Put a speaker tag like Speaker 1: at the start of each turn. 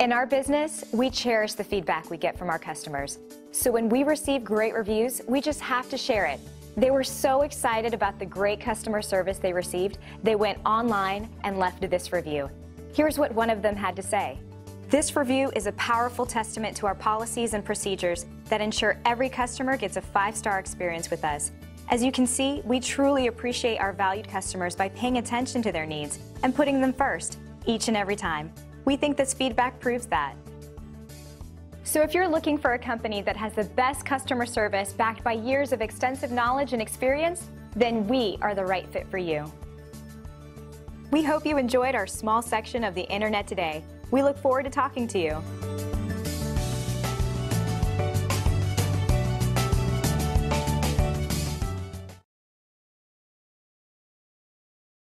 Speaker 1: In our business, we cherish the feedback we get from our customers. So when we receive great reviews, we just have to share it. They were so excited about the great customer service they received, they went online and left this review. Here's what one of them had to say. This review is a powerful testament to our policies and procedures that ensure every customer gets a five-star experience with us. As you can see, we truly appreciate our valued customers by paying attention to their needs and putting them first, each and every time. We think this feedback proves that. So if you're looking for a company that has the best customer service backed by years of extensive knowledge and experience, then we are the right fit for you. We hope you enjoyed our small section of the Internet today. We look forward to talking to you.